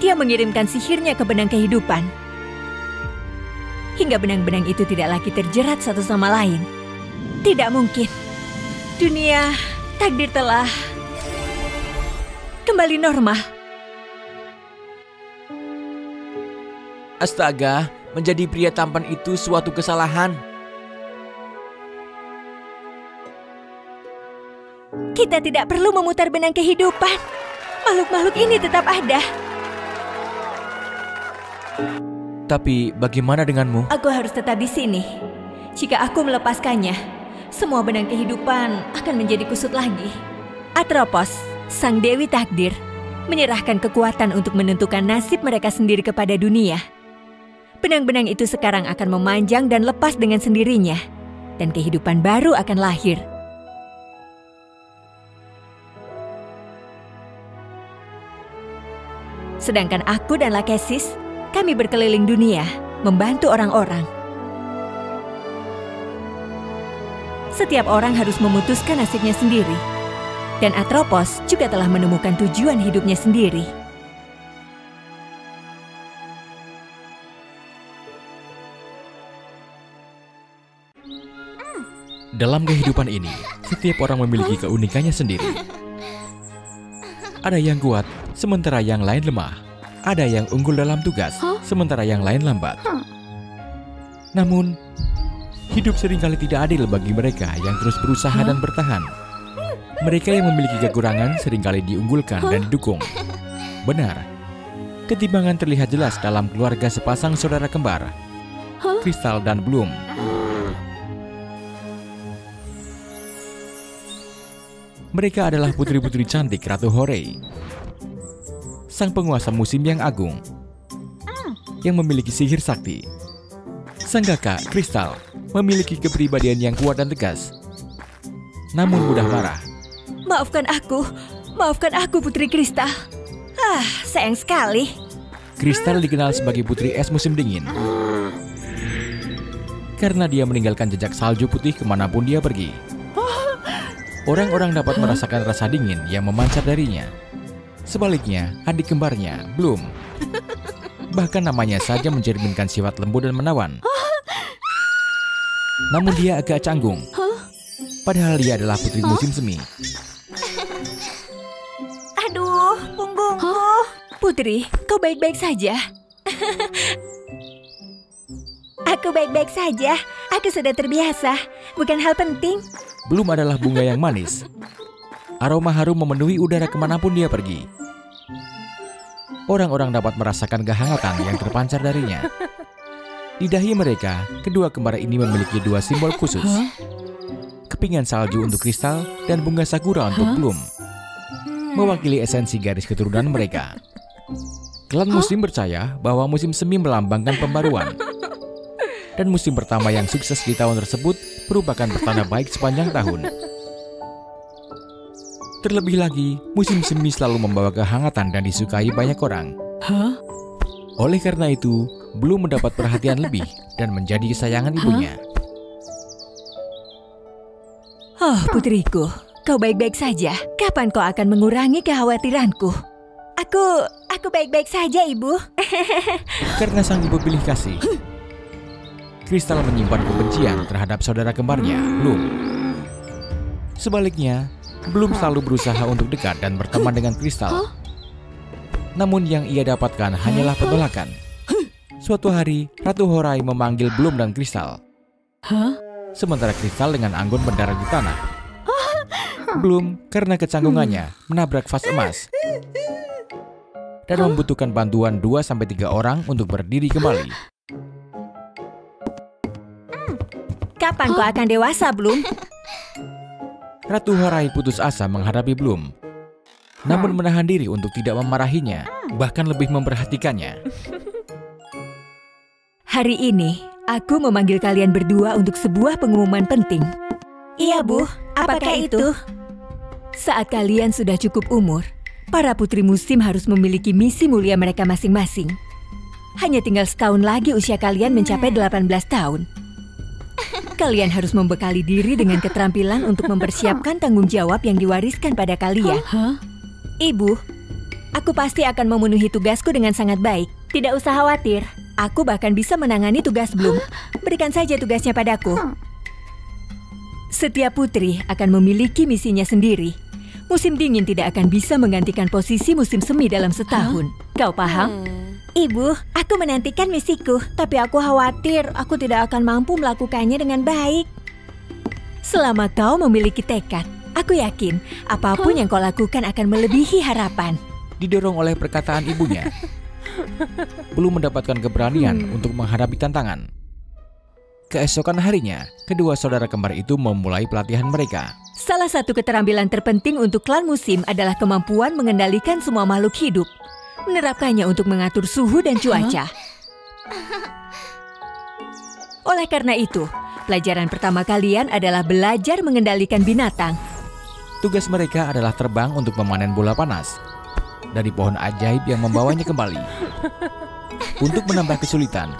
Dia mengirimkan sihirnya ke benang kehidupan. Hingga benang-benang itu tidak lagi terjerat satu sama lain. Tidak mungkin. Dunia takdir telah kembali normal. Astaga, menjadi pria tampan itu suatu kesalahan. Kita tidak perlu memutar benang kehidupan. Makhluk-makhluk ini tetap ada. Tapi bagaimana denganmu? Aku harus tetap di sini. Jika aku melepaskannya, semua benang kehidupan akan menjadi kusut lagi. Atropos, sang dewi takdir, menyerahkan kekuatan untuk menentukan nasib mereka sendiri kepada dunia. Benang-benang itu sekarang akan memanjang dan lepas dengan sendirinya, dan kehidupan baru akan lahir. Sedangkan aku dan Lakesis, kami berkeliling dunia, membantu orang-orang. Setiap orang harus memutuskan nasibnya sendiri. Dan Atropos juga telah menemukan tujuan hidupnya sendiri. Dalam kehidupan ini, setiap orang memiliki keunikannya sendiri. Ada yang kuat, sementara yang lain lemah. Ada yang unggul dalam tugas, sementara yang lain lambat. Namun, hidup sering kali tidak adil bagi mereka yang terus berusaha dan bertahan. Mereka yang memiliki kekurangan sering kali diunggulkan dan didukung. Benar, ketimbangan terlihat jelas dalam keluarga sepasang saudara kembar. Kristal dan Bloom. Mereka adalah putri-putri cantik Ratu Horei. Sang penguasa musim yang agung. Yang memiliki sihir sakti. Sang kakak, Kristal, memiliki kepribadian yang kuat dan tegas. Namun mudah marah. Maafkan aku, maafkan aku Putri Kristal. Ah, sayang sekali. Kristal dikenal sebagai putri es musim dingin. Karena dia meninggalkan jejak salju putih ke mana pun dia pergi. Orang-orang dapat merasakan rasa dingin yang memancar darinya. Sebaliknya, adik kembarnya, Bloom. Bahkan namanya saja mencerminkan sifat lembut dan menawan. Namun dia agak canggung. Padahal dia adalah putri musim semi. Aduh, punggungku. Putri, kau baik-baik saja. Aku baik-baik saja. Aku sudah terbiasa. Bukan hal penting. Bloom adalah bunga yang manis. Aroma harum memenuhi udara ke mana pun dia pergi. Orang-orang dapat merasakan kehangatan yang terpancar darinya. Di dahi mereka, kedua kembar ini memiliki dua simbol khusus. Kepingan salju untuk kristal dan bunga sakura untuk Bloom. Mewakili esensi garis keturunan mereka. Klan musim percaya bahwa musim semi melambangkan pembaruan. Dan musim pertama yang sukses di tahun tersebut merupakan pertanda baik sepanjang tahun. Terlebih lagi, musim semi selalu membawa kehangatan dan disukai banyak orang. Oleh karena itu, belum mendapat perhatian lebih dan menjadi kesayangan ibunya. Oh, putriku, kau baik-baik saja. Kapan kau akan mengurangi kekhawatiranku? Aku, aku baik-baik saja, Ibu. Karena sang ibu pilih kasih, Kristal menyimpan kebencian terhadap saudara kembarnya, Bloom. Sebaliknya, Bloom selalu berusaha untuk dekat dan berteman dengan Kristal. Namun yang ia dapatkan hanyalah penolakan. Suatu hari, Ratu Horai memanggil Bloom dan Kristal. Sementara Kristal dengan anggun mendarat di tanah. Bloom, karena kecanggungannya, menabrak vas emas dan membutuhkan bantuan 2-3 orang untuk berdiri kembali. Kapan kau akan dewasa, Bloom? Ratu Horai putus asa menghadapi Bloom. Namun menahan diri untuk tidak memarahinya, bahkan lebih memperhatikannya. Hari ini, aku memanggil kalian berdua untuk sebuah pengumuman penting. Iya, Bu. Apakah itu? Saat kalian sudah cukup umur, para putri musim harus memiliki misi mulia mereka masing-masing. Hanya tinggal setahun lagi usia kalian mencapai 18 tahun. Kalian harus membekali diri dengan keterampilan untuk mempersiapkan tanggung jawab yang diwariskan pada kalian. Ibu, aku pasti akan memenuhi tugasku dengan sangat baik. Tidak usah khawatir. Aku bahkan bisa menangani tugas Bloom. Berikan saja tugasnya padaku. Setiap putri akan memiliki misinya sendiri. Musim dingin tidak akan bisa menggantikan posisi musim semi dalam setahun. Kau paham? Ibu, aku menantikan misiku, tapi aku khawatir aku tidak akan mampu melakukannya dengan baik. Selama kau memiliki tekad, aku yakin apa pun yang kau lakukan akan melebihi harapan. Didorong oleh perkataan ibunya, belum mendapatkan keberanian untuk menghadapi tantangan. Keesokan harinya, kedua saudara kembar itu memulai pelatihan mereka. Salah satu keterampilan terpenting untuk klan musim adalah kemampuan mengendalikan semua makhluk hidup. Menerapkannya untuk mengatur suhu dan cuaca. Oleh karena itu, pelajaran pertama kalian adalah belajar mengendalikan binatang. Tugas mereka adalah terbang untuk memanen bola panas dari pohon ajaib yang membawanya kembali. Untuk menambah kesulitan,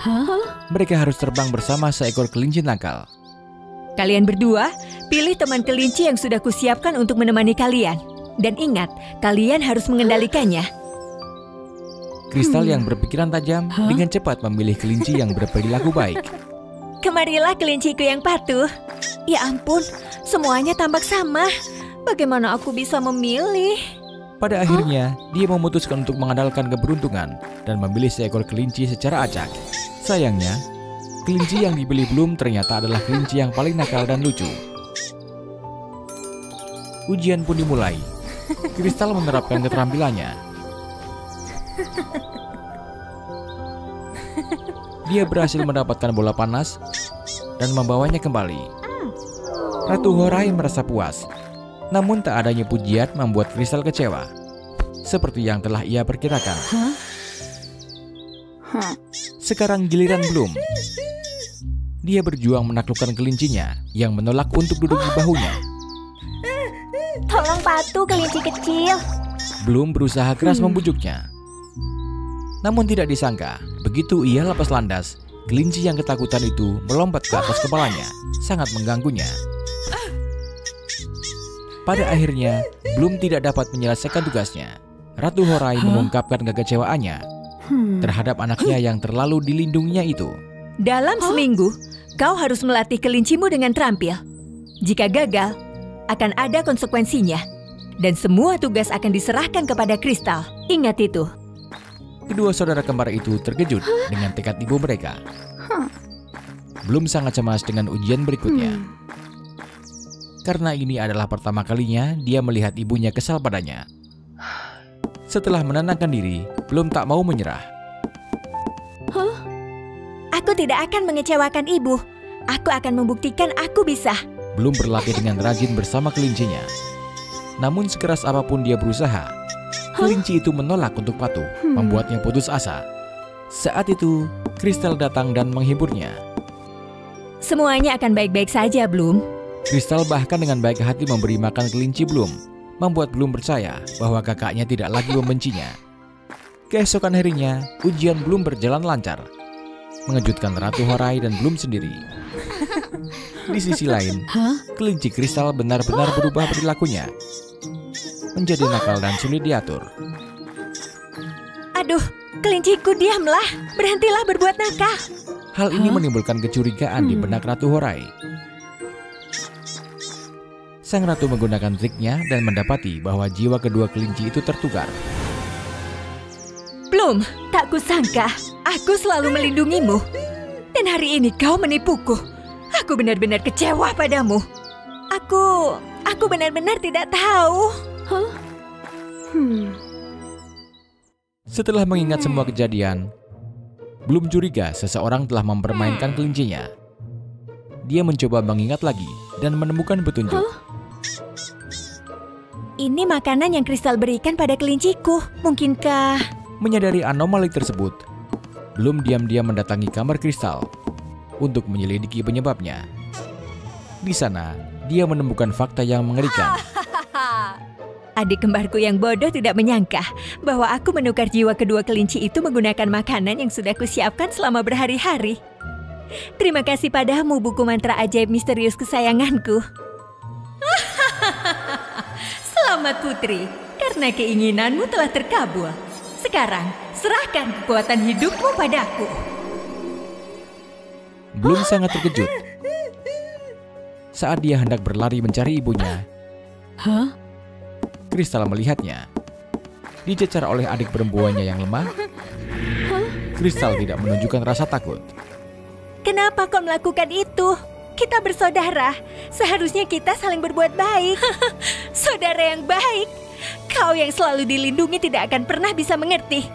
mereka harus terbang bersama seekor kelinci nakal. Kalian berdua, pilih teman kelinci yang sudah kusiapkan untuk menemani kalian. Dan ingat, kalian harus mengendalikannya. Kristal yang berpikiran tajam dengan cepat memilih kelinci yang berperilaku baik. Kemarilah kelinciku yang patuh. Ya ampun, semuanya tampak sama. Bagaimana aku bisa memilih? Pada akhirnya, dia memutuskan untuk mengandalkan keberuntungan dan memilih seekor kelinci secara acak. Sayangnya, kelinci yang dipilih belum ternyata adalah kelinci yang paling nakal dan lucu. Ujian pun dimulai. Kristal menerapkan keterampilannya. dia berhasil mendapatkan bola panas dan membawanya kembali. Ratu Horai merasa puas, namun tak adanya pujian membuat Kristal kecewa, seperti yang telah ia perkirakan. Sekarang giliran belum. Dia berjuang menaklukkan kelincinya yang menolak untuk duduk di bahunya. Tolong patuh kelinci kecil. Belum berusaha keras membujuknya. Namun tidak disangka, begitu ia lepas landas, kelinci yang ketakutan itu melompat ke atas kepalanya, sangat mengganggunya. Pada akhirnya, belum tidak dapat menyelesaikan tugasnya. Ratu Horai mengungkapkan kekecewaannya terhadap anaknya yang terlalu dilindunginya itu. Dalam seminggu, kau harus melatih kelincimu dengan terampil. Jika gagal, akan ada konsekuensinya. Dan semua tugas akan diserahkan kepada Kristal. Ingat itu. Kedua saudara kembar itu terkejut dengan tekad ibu mereka. Belum sangat cemas dengan ujian berikutnya. Karena ini adalah pertama kalinya dia melihat ibunya kesal padanya. Setelah menenangkan diri, belum tak mau menyerah. Aku tidak akan mengecewakan ibu. Aku akan membuktikan aku bisa. Belum berlatih dengan rajin bersama kelincinya. Namun sekeras apa pun dia berusaha, kelinci itu menolak untuk patuh, membuatnya putus asa. Saat itu, Kristal datang dan menghiburnya. Semuanya akan baik-baik saja, Bloom. Kristal bahkan dengan baik hati memberi makan kelinci Bloom, membuat Bloom percaya bahwa kakaknya tidak lagi membencinya. Keesokan harinya, ujian Bloom berjalan lancar, mengejutkan Ratu Horai dan Bloom sendiri. Di sisi lain, kelinci kristal benar-benar berubah perilakunya, menjadi nakal dan sulit diatur. Aduh, kelinciku diamlah. Berhentilah berbuat nakal. Hal ini menimbulkan kecurigaan di benak Ratu Horai. Sang ratu menggunakan triknya dan mendapati bahwa jiwa kedua kelinci itu tertukar. Bloom, tak kusangka aku selalu melindungimu. Dan hari ini kau menipuku. Aku benar-benar kecewa padamu. Aku, aku benar-benar tidak tahu. Setelah mengingat semua kejadian, belum curiga seseorang telah mempermainkan kelincinya. Dia mencoba mengingat lagi dan menemukan petunjuk. Ini makanan yang Kristal berikan pada kelinciku. Mungkinkah... Menyadari anomali tersebut, belum diam-diam mendatangi kamar kristal untuk menyelidiki penyebabnya. Di sana, dia menemukan fakta yang mengerikan. Adik kembarku yang bodoh tidak menyangka bahwa aku menukar jiwa kedua kelinci itu menggunakan makanan yang sudah kusiapkan selama berhari-hari. Terima kasih padamu buku mantra ajaib misterius kesayanganku. Selamat putri, karena keinginanmu telah terkabul. Sekarang, serahkan kekuatan hidupmu padaku. Belum sangat terkejut. Saat dia hendak berlari mencari ibunya, Kristal melihatnya. Dicecar oleh adik perempuannya yang lemah, Kristal tidak menunjukkan rasa takut. Kenapa kau melakukan itu? Kita bersaudara. Seharusnya kita saling berbuat baik. Saudara yang baik, kau yang selalu dilindungi tidak akan pernah bisa mengerti.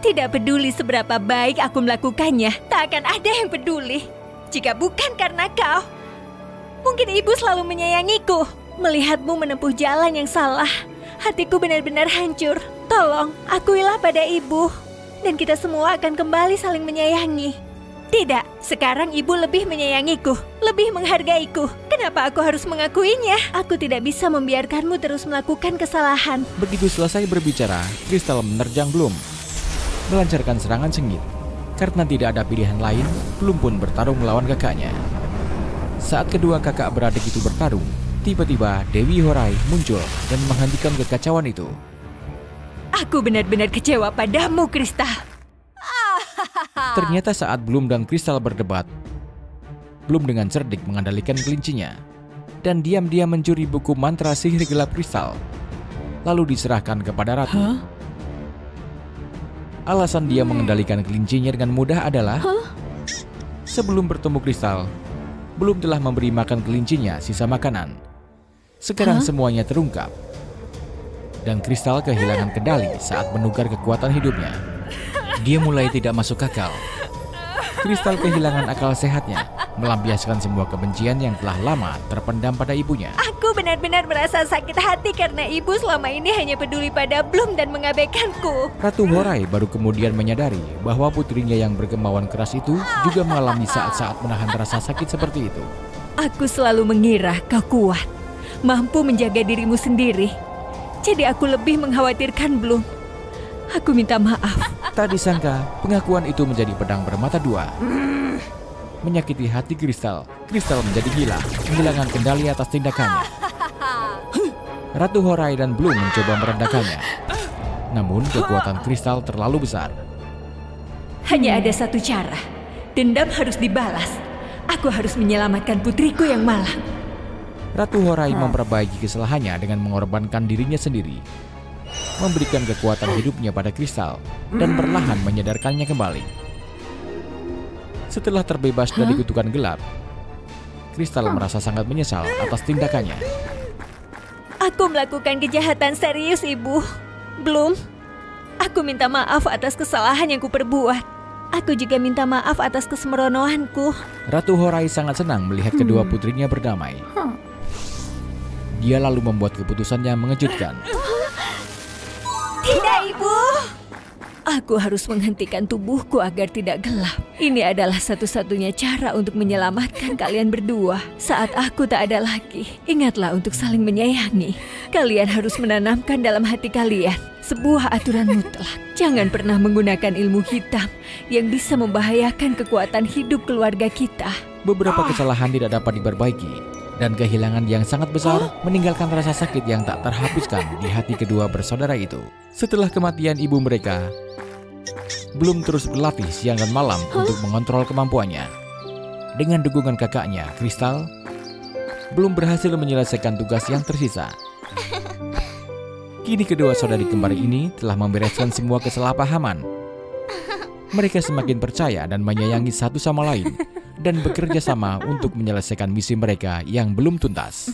Tidak peduli seberapa baik aku melakukannya, tak akan ada yang peduli. Jika bukan karena kau, mungkin ibu selalu menyayangiku. Melihatmu menempuh jalan yang salah, hatiku benar-benar hancur. Tolong, akuilah pada ibu. Dan kita semua akan kembali saling menyayangi. Tidak, sekarang ibu lebih menyayangiku, lebih menghargaiku. Kenapa aku harus mengakuinya? Aku tidak bisa membiarkanmu terus melakukan kesalahan. Begitu selesai berbicara, Kristal menerjang Bloom, melancarkan serangan sengit. Karena tidak ada pilihan lain, Bloom pun bertarung melawan kakaknya. Saat kedua kakak beradik itu bertarung, tiba-tiba Dewi Horai muncul dan menghentikan kekacauan itu. Aku benar-benar kecewa padamu, Kristal. Ternyata saat Bloom dan Kristal berdebat, Bloom dengan cerdik mengendalikan kelincinya dan diam-diam mencuri buku mantra sihir gelap kristal, lalu diserahkan kepada ratu. Alasan dia mengendalikan kelincinya dengan mudah adalah sebelum bertemu kristal, Bloom telah memberi makan kelincinya sisa makanan. Sekarang semuanya terungkap. Dan kristal kehilangan kendali saat menukar kekuatan hidupnya. Dia mulai tidak masuk akal. Kristal kehilangan akal sehatnya, melampiaskan semua kebencian yang telah lama terpendam pada ibunya. Aku benar-benar merasa sakit hati karena ibu selama ini hanya peduli pada Bloom dan mengabaikanku. Ratu Horai baru kemudian menyadari bahwa putrinya yang berkemauan keras itu juga mengalami saat-saat menahan rasa sakit seperti itu. Aku selalu mengira kau kuat, mampu menjaga dirimu sendiri. Jadi aku lebih mengkhawatirkan Bloom. Aku minta maaf. Tak disangka, pengakuan itu menjadi pedang bermata dua. Menyakiti hati Kristal, Kristal menjadi gila, kehilangan kendali atas tindakannya. Ratu Horai dan Bloom mencoba merendahkannya. Namun kekuatan Kristal terlalu besar. Hanya ada satu cara. Dendam harus dibalas. Aku harus menyelamatkan putriku yang malang. Ratu Horai memperbaiki kesalahannya dengan mengorbankan dirinya sendiri. Memberikan kekuatan hidupnya pada kristal dan perlahan menyadarkannya kembali. Setelah terbebas dari kutukan gelap, Kristal merasa sangat menyesal atas tindakannya. Aku melakukan kejahatan serius, Ibu. Bloom, aku minta maaf atas kesalahan yang kuperbuat. Aku juga minta maaf atas kesemeronohanku. Ratu Horai sangat senang melihat kedua putrinya berdamai. Dia lalu membuat keputusan yang mengejutkan. Aku harus menghentikan tubuhku agar tidak gelap. Ini adalah satu-satunya cara untuk menyelamatkan kalian berdua. Saat aku tak ada lagi, ingatlah untuk saling menyayangi. Kalian harus menanamkan dalam hati kalian sebuah aturan mutlak. Jangan pernah menggunakan ilmu hitam yang bisa membahayakan kekuatan hidup keluarga kita. Beberapa kesalahan tidak dapat diperbaiki dan kehilangan yang sangat besar meninggalkan rasa sakit yang tak terhapuskan di hati kedua bersaudara itu. Setelah kematian ibu mereka, belum terus berlatih siang dan malam untuk mengontrol kemampuannya. Dengan dukungan kakaknya, Kristal, belum berhasil menyelesaikan tugas yang tersisa. Kini kedua saudari kembar ini telah membereskan semua kesalahpahaman. Mereka semakin percaya dan menyayangi satu sama lain dan bekerja sama untuk menyelesaikan misi mereka yang belum tuntas.